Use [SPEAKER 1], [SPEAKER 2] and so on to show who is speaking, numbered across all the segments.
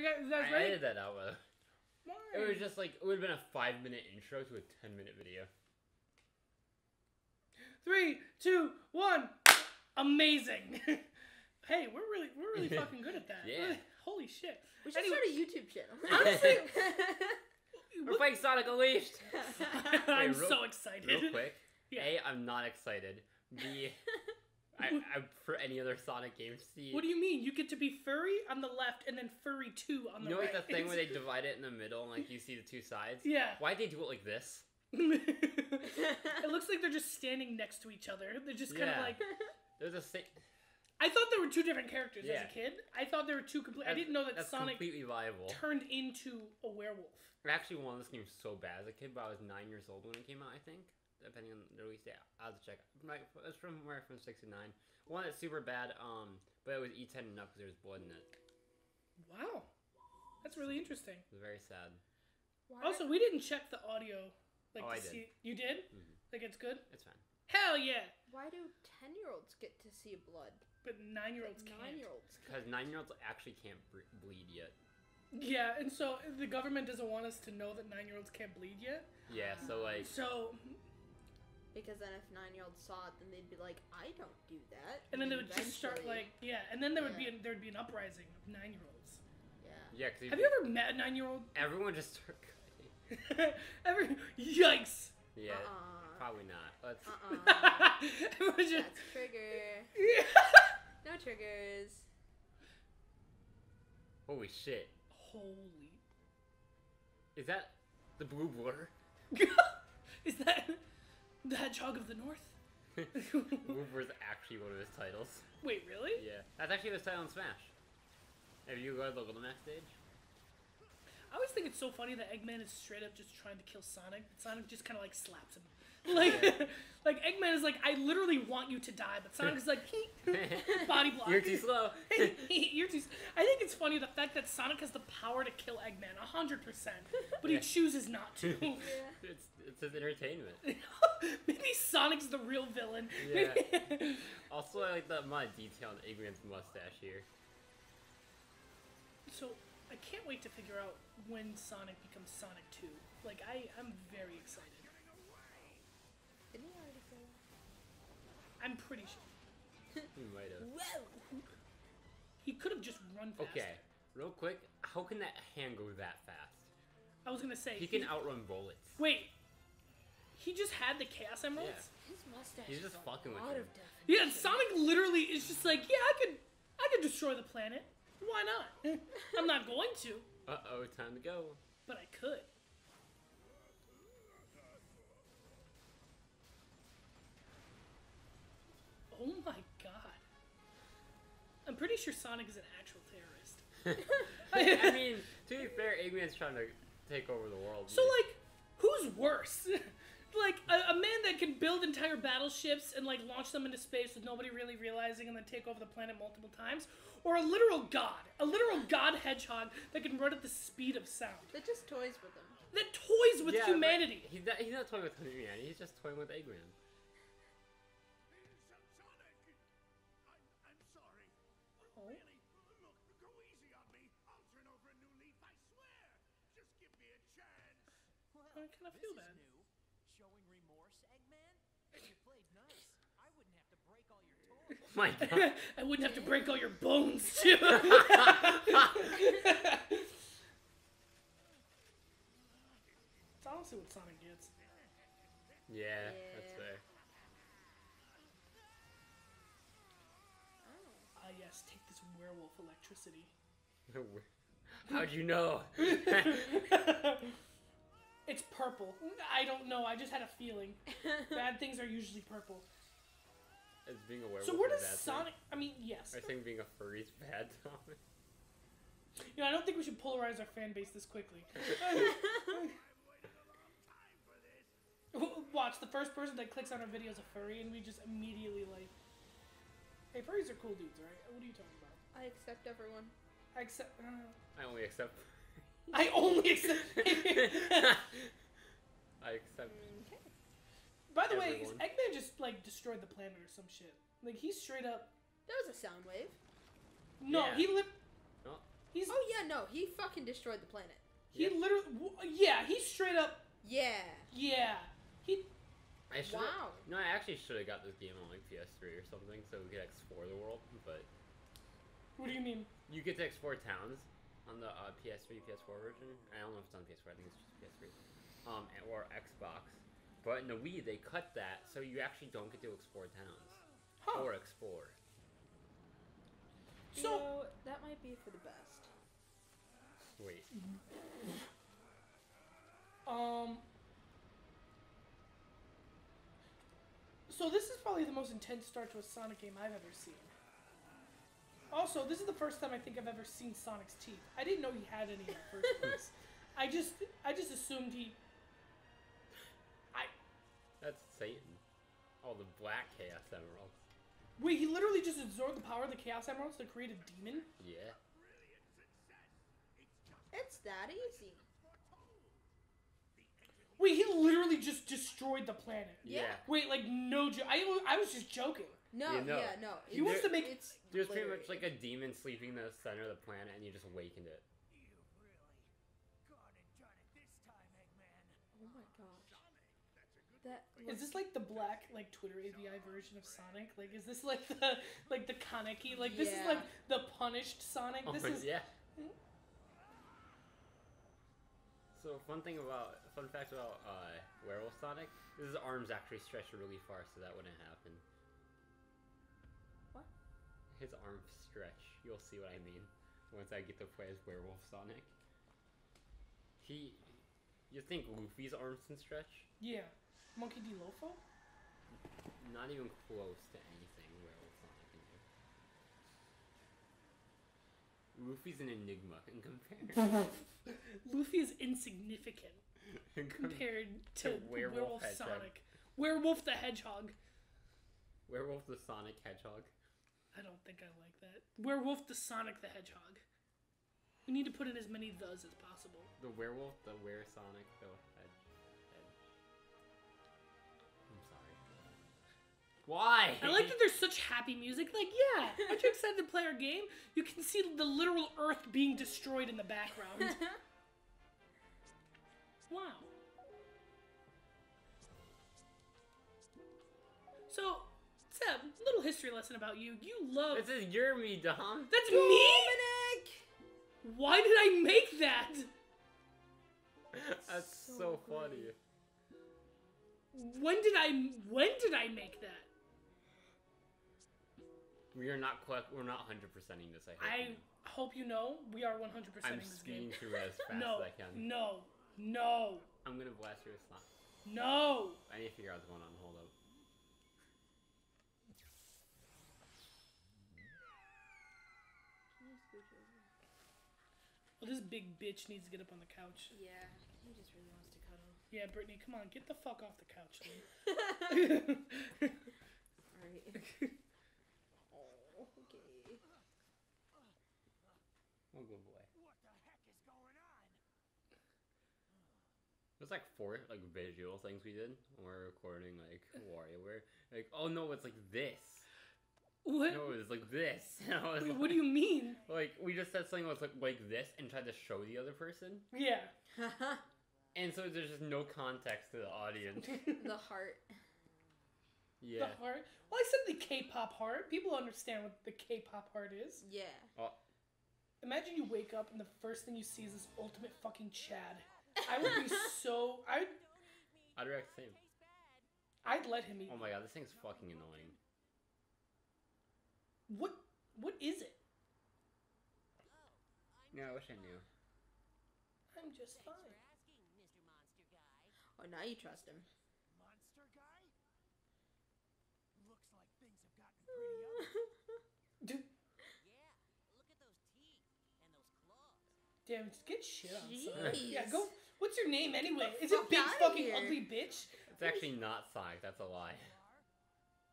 [SPEAKER 1] you guys, you
[SPEAKER 2] I
[SPEAKER 1] ready?
[SPEAKER 2] edited that out. But it was just like it would have been a five minute intro to a ten minute video.
[SPEAKER 1] Three, two, one. Amazing. hey, we're really we're really fucking good at that.
[SPEAKER 2] Yeah.
[SPEAKER 1] Really- Holy shit.
[SPEAKER 3] We should
[SPEAKER 1] Anyway-
[SPEAKER 3] start a YouTube channel.
[SPEAKER 1] Honestly,
[SPEAKER 2] We're playing Sonic Unleashed.
[SPEAKER 1] I'm
[SPEAKER 2] real-
[SPEAKER 1] so excited.
[SPEAKER 2] Real quick.
[SPEAKER 1] Yeah.
[SPEAKER 2] A, I'm not excited. B, I, I for any other Sonic game.
[SPEAKER 1] What do you mean? You get to be furry on the left and then furry two on the right.
[SPEAKER 2] you
[SPEAKER 1] the
[SPEAKER 2] know
[SPEAKER 1] right.
[SPEAKER 2] like the thing where they divide it in the middle and like you see the two sides?
[SPEAKER 1] Yeah.
[SPEAKER 2] Why'd they do it like this?
[SPEAKER 1] it looks like they're just standing next to each other. They're just kind
[SPEAKER 2] Yeah.
[SPEAKER 1] of like.
[SPEAKER 2] There's a sa-
[SPEAKER 1] I thought there were two different characters as a kid. I thought there were two complete. I didn't know that
[SPEAKER 2] that's
[SPEAKER 1] Sonic
[SPEAKER 2] completely viable.
[SPEAKER 1] turned into a werewolf.
[SPEAKER 2] I actually wanted this game so bad as a kid, but I was nine years old when it came out. I think, depending on the release date. I'll have to check. Right, it's from where from '69. One that's super bad. Um, but it was E10 enough because there was blood in it.
[SPEAKER 1] Wow, that's really interesting.
[SPEAKER 2] It was very sad.
[SPEAKER 3] Why-
[SPEAKER 1] Also, we didn't check the audio. Like
[SPEAKER 2] Oh,
[SPEAKER 1] to
[SPEAKER 2] I did.
[SPEAKER 1] see you did.
[SPEAKER 2] Mhm.
[SPEAKER 1] Like it's good.
[SPEAKER 2] It's fine.
[SPEAKER 1] Hell yeah!
[SPEAKER 3] Why do ten year olds get to see blood?
[SPEAKER 1] But nine year olds
[SPEAKER 3] But
[SPEAKER 1] can't.
[SPEAKER 3] nine year olds
[SPEAKER 2] Because nine-year-olds actually can't bre- bleed yet.
[SPEAKER 1] Yeah, and so the government doesn't want us to know that nine year olds can't bleed yet.
[SPEAKER 2] Yeah. So like,
[SPEAKER 1] So,
[SPEAKER 3] Because then if nine year olds saw it, then they'd be like, I don't do that.
[SPEAKER 1] and then they would just start like, yeah, and then there would be
[SPEAKER 3] Yeah.
[SPEAKER 1] an, there would be an uprising of nine year olds.
[SPEAKER 3] Yeah.
[SPEAKER 2] yeah. Cause
[SPEAKER 1] Have you ever met a nine year old?
[SPEAKER 2] Everyone just start.
[SPEAKER 1] Ever? Yikes!
[SPEAKER 2] Yeah.
[SPEAKER 3] Uh-uh.
[SPEAKER 2] Probably not. Let's.
[SPEAKER 3] Uh-uh.
[SPEAKER 1] Everyone just-
[SPEAKER 3] That's trigger. No triggers.
[SPEAKER 2] Holy shit!
[SPEAKER 1] Holy.
[SPEAKER 2] Is that the blue blur?
[SPEAKER 1] Is that the Hedgehog of the North?
[SPEAKER 2] is actually one of his titles.
[SPEAKER 1] Wait, really?
[SPEAKER 2] Yeah. That's actually his title in Smash. Have you go to the Little Mac stage?
[SPEAKER 1] I always think it's so funny that Eggman is straight up just trying to kill Sonic. Sonic just kind of like slaps him. Like, like Eggman is like, I literally want you to die, but Sonic is like, body block.
[SPEAKER 2] You're too slow.
[SPEAKER 1] You're too. I think it's funny the fact that Sonic has the power to kill Eggman, hundred percent, but he
[SPEAKER 2] Yeah.
[SPEAKER 1] chooses not to.
[SPEAKER 3] Yeah.
[SPEAKER 2] it's it's his entertainment.
[SPEAKER 1] Maybe Sonic's the real villain.
[SPEAKER 2] Yeah. Also, I like the amount of detail on Eggman's mustache here.
[SPEAKER 1] so I can't wait to figure out when Sonic becomes Sonic Two. Like I, I'm very excited.
[SPEAKER 3] Didn't he already say that?
[SPEAKER 1] I'm pretty sure
[SPEAKER 2] He might have.
[SPEAKER 3] Whoa!
[SPEAKER 1] he could have just run faster.
[SPEAKER 2] Okay, real quick, how can that hand go that fast?
[SPEAKER 1] I was gonna say
[SPEAKER 2] He can outrun bullets.
[SPEAKER 1] Wait, he just had the Chaos Emeralds.
[SPEAKER 3] His mustache
[SPEAKER 2] He's
[SPEAKER 3] is
[SPEAKER 2] just fucking with him.
[SPEAKER 1] Yeah. Sonic literally is just like, yeah, I could, I could destroy the planet. Why not? I'm not going to,
[SPEAKER 2] Uh oh, time to go.
[SPEAKER 1] but I could. Oh my god! I'm pretty sure Sonic is an actual terrorist.
[SPEAKER 2] I mean, to be fair, Eggman's trying to take over the world.
[SPEAKER 1] So like, who's worse? like a, a man that can build entire battleships and like launch them into space with nobody really realizing and then take over the planet multiple times, or a literal god, a literal god hedgehog that can run at the speed of sound,
[SPEAKER 3] That just toys with him.
[SPEAKER 1] that toys with
[SPEAKER 2] Yeah,
[SPEAKER 1] humanity.
[SPEAKER 2] He's not, he's not toying with humanity, he's just toying with Eggman.
[SPEAKER 4] I
[SPEAKER 1] kind of feel
[SPEAKER 5] this
[SPEAKER 1] bad.
[SPEAKER 5] new. Showing remorse, Eggman? If you played nice, I wouldn't have to break all your toys.
[SPEAKER 2] My god.
[SPEAKER 1] I wouldn't have to break all your bones too. It's honestly what Sonic gets.
[SPEAKER 2] yeah, that's
[SPEAKER 3] Yeah.
[SPEAKER 2] fair.
[SPEAKER 3] Oh.
[SPEAKER 1] Ah yes, take this werewolf electricity.
[SPEAKER 2] How'd you know?
[SPEAKER 1] It's purple. I don't know. I just had a feeling. Bad things are usually purple.
[SPEAKER 2] As being a werewolf.
[SPEAKER 1] So where
[SPEAKER 2] is
[SPEAKER 1] does
[SPEAKER 2] a bad
[SPEAKER 1] Sonic? I mean, yes.
[SPEAKER 2] I think being a furry is bad, Thomas.
[SPEAKER 1] You know, I don't think we should polarize our fan base this quickly. Watch the first person that clicks on our video is a furry, and we just immediately like, "Hey, furries are cool dudes, right? What are you talking about?"
[SPEAKER 3] I accept everyone.
[SPEAKER 1] I accept. Uh,
[SPEAKER 2] I only accept.
[SPEAKER 1] I only accept.
[SPEAKER 2] I accept.
[SPEAKER 3] Okay.
[SPEAKER 1] By the way,
[SPEAKER 2] Everyone.
[SPEAKER 1] Eggman just like destroyed the planet or some shit. Like he's straight up.
[SPEAKER 3] That was a sound wave.
[SPEAKER 1] No,
[SPEAKER 2] Yeah.
[SPEAKER 1] he lit.
[SPEAKER 2] No.
[SPEAKER 1] He's
[SPEAKER 3] Oh yeah, no, he fucking destroyed the planet.
[SPEAKER 1] he
[SPEAKER 2] Yeah.
[SPEAKER 1] literally w- yeah, he's straight up
[SPEAKER 3] Yeah.
[SPEAKER 1] yeah. He
[SPEAKER 2] I should.
[SPEAKER 3] Wow.
[SPEAKER 2] No, I actually should have got this game on like PS3 or something, so we could explore the world. But
[SPEAKER 1] what do you mean?
[SPEAKER 2] you get to explore towns on the uh, PS3, PS4 version. I don't know if it's on PS4. I think it's just PS3, um, or Xbox. But in the Wii, they cut that, so you actually don't get to explore towns
[SPEAKER 1] Huh.
[SPEAKER 2] or explore.
[SPEAKER 3] You
[SPEAKER 1] So
[SPEAKER 3] know, that might be for the best.
[SPEAKER 2] Wait,
[SPEAKER 1] Um. So this is probably the most intense start to a Sonic game I've ever seen. Also, this is the first time I think I've ever seen Sonic's teeth. I didn't know he had any in the first place. I just, I just assumed he. I
[SPEAKER 2] that's Satan. Oh, the Black Chaos Emeralds.
[SPEAKER 1] wait. He literally just absorbed the power of the Chaos Emeralds to create a demon.
[SPEAKER 2] Yeah.
[SPEAKER 3] It's that easy.
[SPEAKER 1] Wait, he literally just destroyed the planet.
[SPEAKER 3] Yeah.
[SPEAKER 1] Wait, like no joke. I, I was just joking.
[SPEAKER 3] No,
[SPEAKER 2] Yeah, no.
[SPEAKER 3] yeah, no.
[SPEAKER 1] He wants to make-
[SPEAKER 3] It's
[SPEAKER 2] There's pretty much like a demon sleeping in the center of the planet, and you just awakened it.
[SPEAKER 5] You've really gone and done it this time, Eggman.
[SPEAKER 3] Oh my gosh. That
[SPEAKER 1] Is this like the black like Twitter AVI version of Sonic? Like is this like the like the Kaneki? Like this is like the punished Sonic. This
[SPEAKER 2] Oh,
[SPEAKER 1] is
[SPEAKER 2] yeah. So fun thing about fun fact about uh, Werewolf Sonic is his arms actually stretch really far, so that wouldn't happen. His arms stretch. You'll see what I mean once I get to play as Werewolf Sonic. He, you think Luffy's arms can stretch?
[SPEAKER 1] yeah. Monkey D. Lofo?
[SPEAKER 2] Not even close to anything Werewolf Sonic can do. Luffy's an enigma in comparison.
[SPEAKER 1] Luffy is insignificant compared to,
[SPEAKER 2] To
[SPEAKER 1] Werewolf,
[SPEAKER 2] Werewolf Hedgehog.
[SPEAKER 1] Sonic. Werewolf the Hedgehog.
[SPEAKER 2] Werewolf the Sonic Hedgehog.
[SPEAKER 1] I don't think I like that. Werewolf the Sonic the Hedgehog. We need to put in as many thes as possible.
[SPEAKER 2] The werewolf, the were Sonic, the. I'm sorry. Why?
[SPEAKER 1] I like that there's such happy music. Like, yeah, aren't you excited to play our game? You can see the literal earth being destroyed in the background. Wow. So, Seb, little history lesson about you. You love.
[SPEAKER 2] This is your me, Dom.
[SPEAKER 1] That's me.
[SPEAKER 3] Dominic!
[SPEAKER 1] Why did I make that?
[SPEAKER 2] That's so,
[SPEAKER 3] So
[SPEAKER 2] funny.
[SPEAKER 1] When did I? When did I make that?
[SPEAKER 2] We are not quick. We're not hundred percenting this. I
[SPEAKER 1] I
[SPEAKER 2] hope.
[SPEAKER 1] hope you know we are 100%
[SPEAKER 2] I'm
[SPEAKER 1] in this
[SPEAKER 2] speeding
[SPEAKER 1] game.
[SPEAKER 2] through as fast
[SPEAKER 1] No,
[SPEAKER 2] as I can.
[SPEAKER 1] no, no,
[SPEAKER 2] I'm gonna blast through a slot.
[SPEAKER 1] no.
[SPEAKER 2] I need to figure out what's going on. Hold up.
[SPEAKER 3] Can you scooch over?
[SPEAKER 1] Well, this big bitch needs to get up on the couch.
[SPEAKER 3] Yeah, he just really wants to cuddle.
[SPEAKER 1] Yeah, Brittany, come on, get the fuck off the couch, dude.
[SPEAKER 3] Alright. oh, okay.
[SPEAKER 2] Oh, good boy.
[SPEAKER 5] What the heck is going on?
[SPEAKER 2] There's like four like visual things we did when we were recording like WarioWare. Like, oh no, it's like this.
[SPEAKER 1] What?
[SPEAKER 2] No, it was like this. And I was
[SPEAKER 1] Wait, what do you mean?
[SPEAKER 2] Like we just said something that was like like this and tried to show the other person,
[SPEAKER 1] Yeah.
[SPEAKER 2] and so there's just no context to the audience.
[SPEAKER 3] the heart.
[SPEAKER 2] Yeah.
[SPEAKER 1] The heart. Well, I said the K-pop heart. People understand what the K-pop heart is.
[SPEAKER 3] Yeah.
[SPEAKER 2] Oh,
[SPEAKER 1] Imagine you wake up and the first thing you see is this ultimate fucking Chad. I would be so. I.
[SPEAKER 2] I'd react the same.
[SPEAKER 1] I'd let him eat.
[SPEAKER 2] Oh my god, this thing's fucking annoying.
[SPEAKER 1] What? What is it?
[SPEAKER 2] Yeah, I wish I knew.
[SPEAKER 1] I'm just fine.
[SPEAKER 3] Oh, now you trust him.
[SPEAKER 5] Monster guy? Looks like things have gotten pretty ugly.
[SPEAKER 1] Dude, damn, just get shit on. son. Yeah, go. What's your name anyway?
[SPEAKER 3] the
[SPEAKER 1] Is it
[SPEAKER 3] fuck
[SPEAKER 1] big
[SPEAKER 3] outta
[SPEAKER 1] fucking
[SPEAKER 3] here.
[SPEAKER 1] ugly bitch?
[SPEAKER 2] It's actually not Sonic. That's a lie.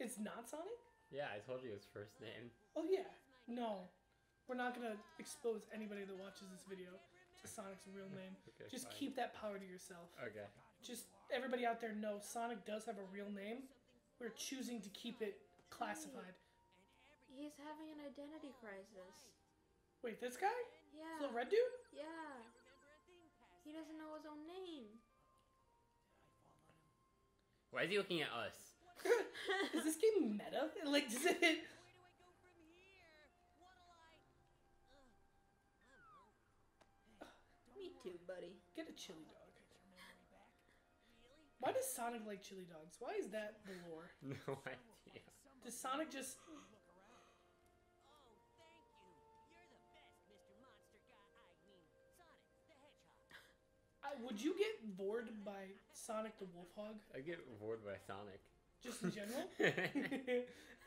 [SPEAKER 1] It's not Sonic.
[SPEAKER 2] Yeah, I told you his first name.
[SPEAKER 1] Oh yeah. No, we're not gonna expose anybody that watches this video to Sonic's real name.
[SPEAKER 2] Okay,
[SPEAKER 1] Just
[SPEAKER 2] fine.
[SPEAKER 1] keep that power to yourself.
[SPEAKER 2] Okay.
[SPEAKER 1] Just everybody out there know Sonic does have a real name. We're choosing to keep it classified.
[SPEAKER 3] He's having an identity crisis.
[SPEAKER 1] Wait, this guy?
[SPEAKER 3] Yeah.
[SPEAKER 1] Little red dude?
[SPEAKER 3] Yeah. He doesn't know his own name.
[SPEAKER 2] Why is he looking at us?
[SPEAKER 1] Is this game meta? Like, does it?
[SPEAKER 3] Me too, buddy.
[SPEAKER 1] Get a chili dog. Why does Sonic like chili dogs? Why is that the lore?
[SPEAKER 2] No idea.
[SPEAKER 1] Does Sonic just? I, would you get bored by Sonic the Wolfhog?
[SPEAKER 2] I get bored by Sonic.
[SPEAKER 1] Just in general?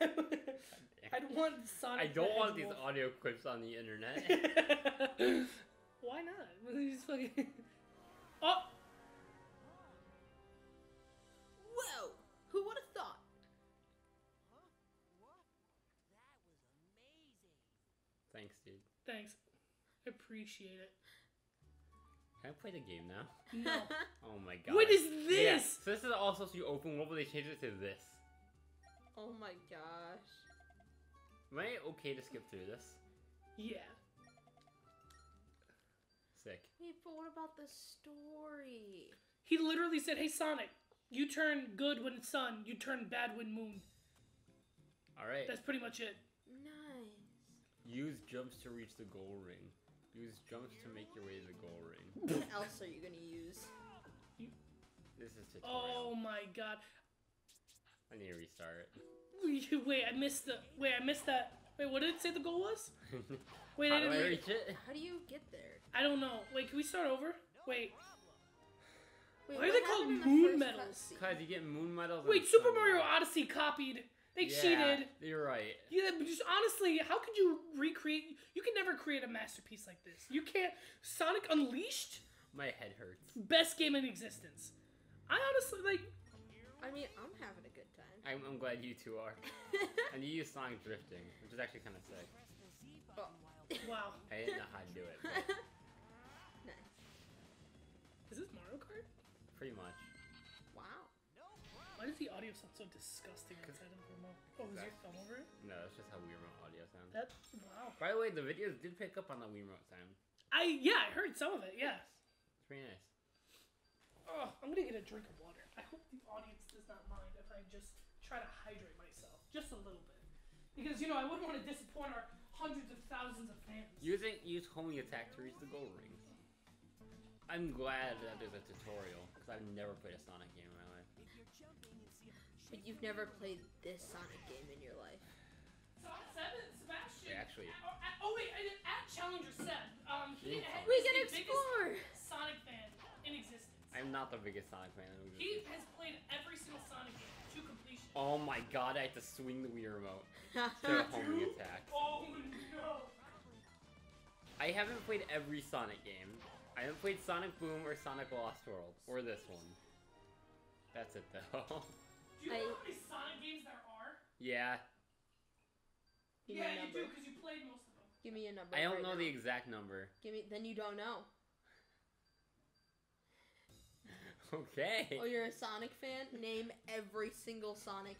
[SPEAKER 1] I'd want Sonic.
[SPEAKER 2] I don't want these
[SPEAKER 1] Hedgehog.
[SPEAKER 2] audio clips on the internet.
[SPEAKER 1] Why not? He's fucking. Oh,
[SPEAKER 3] Whoa! Who would have thought?
[SPEAKER 2] Thanks, dude.
[SPEAKER 1] thanks. Appreciate it.
[SPEAKER 2] Can I play the game now?
[SPEAKER 1] No.
[SPEAKER 2] Oh my god.
[SPEAKER 1] what is
[SPEAKER 2] Yeah,
[SPEAKER 1] this?
[SPEAKER 2] So this is also supposed open what but they changed it to this.
[SPEAKER 3] oh my gosh.
[SPEAKER 2] Am I okay to skip through this?
[SPEAKER 1] Yeah.
[SPEAKER 2] Sick.
[SPEAKER 3] Wait, but what about the story?
[SPEAKER 1] He literally said, "Hey Sonic, you turn good when it's sun. You turn bad when moon."
[SPEAKER 2] Alright.
[SPEAKER 1] That's pretty much it.
[SPEAKER 3] Nice.
[SPEAKER 2] Use jumps to reach the goal ring. Use jumps to make your way to the goal ring.
[SPEAKER 3] What else are you gonna use?
[SPEAKER 2] This is
[SPEAKER 1] Oh my god.
[SPEAKER 2] I need to restart.
[SPEAKER 1] Wait, I missed the. Wait, I missed that. Wait, what did it say the goal was? Wait,
[SPEAKER 2] How
[SPEAKER 1] I
[SPEAKER 2] do
[SPEAKER 1] didn't
[SPEAKER 2] I reach it?
[SPEAKER 3] How do you get there?
[SPEAKER 1] I don't know. Wait, can we start over? Wait.
[SPEAKER 3] Wait,
[SPEAKER 1] Why are they called
[SPEAKER 3] happened the
[SPEAKER 1] moon
[SPEAKER 3] first
[SPEAKER 1] medals?
[SPEAKER 3] cutscene?
[SPEAKER 2] Cause you get moon medals.
[SPEAKER 1] Wait, Super
[SPEAKER 2] sun
[SPEAKER 1] Mario. Odyssey copied. They
[SPEAKER 2] Yeah,
[SPEAKER 1] cheated.
[SPEAKER 2] You're right.
[SPEAKER 1] Yeah, but just honestly, how could you recreate? You can never create a masterpiece like this. You can't. Sonic Unleashed,
[SPEAKER 2] My head hurts.
[SPEAKER 1] best game in existence. I honestly like.
[SPEAKER 3] I mean, I'm having a good time.
[SPEAKER 2] I'm, I'm glad you two are. And you use Sonic drifting, which is actually kind of sick.
[SPEAKER 3] Oh.
[SPEAKER 1] Wow,
[SPEAKER 2] I didn't know how to do it, but
[SPEAKER 3] nice.
[SPEAKER 1] is this Mario Kart?
[SPEAKER 2] pretty much.
[SPEAKER 3] Wow.
[SPEAKER 1] Why does the audio sound so disgusting outside of the remote? Oh, is your thumb over it?
[SPEAKER 2] No, that's just how Wii Remote audio sounds.
[SPEAKER 1] That wow.
[SPEAKER 2] By the way, the videos did pick up on the Wii Remote sound.
[SPEAKER 1] I yeah, I heard some of it. Yeah.
[SPEAKER 2] It's pretty nice.
[SPEAKER 1] Oh, I'm gonna get a drink of water. I hope the audience does not mind if I just try to hydrate myself just a little bit, because you know I wouldn't want to disappoint our hundreds of thousands of fans.
[SPEAKER 2] Using use homing attack to reach the gold ring. I'm glad that there's a tutorial because I've never played a Sonic game in my life.
[SPEAKER 3] But you've never played this Sonic game in your life.
[SPEAKER 1] Sonic Seven, Sebastian.
[SPEAKER 2] Yeah, actually.
[SPEAKER 1] Oh, at- oh wait, at Challenger Seb, um, he
[SPEAKER 2] Yeah.
[SPEAKER 1] had,
[SPEAKER 3] We
[SPEAKER 1] is
[SPEAKER 3] can
[SPEAKER 1] the biggest
[SPEAKER 3] explore!
[SPEAKER 1] Sonic fan in existence.
[SPEAKER 2] I'm not the biggest Sonic fan. in
[SPEAKER 1] He
[SPEAKER 2] existence.
[SPEAKER 1] has played every single Sonic game to completion.
[SPEAKER 2] Oh my god, I had to swing the Wii remote to homing attack.
[SPEAKER 1] Oh no!
[SPEAKER 2] I haven't played every Sonic game. I haven't played Sonic Boom or Sonic Lost World or this one. That's it though.
[SPEAKER 1] Do you know
[SPEAKER 3] I-
[SPEAKER 1] how many Sonic games there are?
[SPEAKER 2] yeah,
[SPEAKER 3] Give me
[SPEAKER 1] yeah,
[SPEAKER 3] a
[SPEAKER 1] you
[SPEAKER 3] number.
[SPEAKER 1] do because you played most of them.
[SPEAKER 3] Give me a number.
[SPEAKER 2] I don't
[SPEAKER 3] right
[SPEAKER 2] know
[SPEAKER 3] now.
[SPEAKER 2] the exact number.
[SPEAKER 3] Give me. Then you don't know.
[SPEAKER 2] Okay.
[SPEAKER 3] Oh, you're a Sonic fan? Name every single Sonic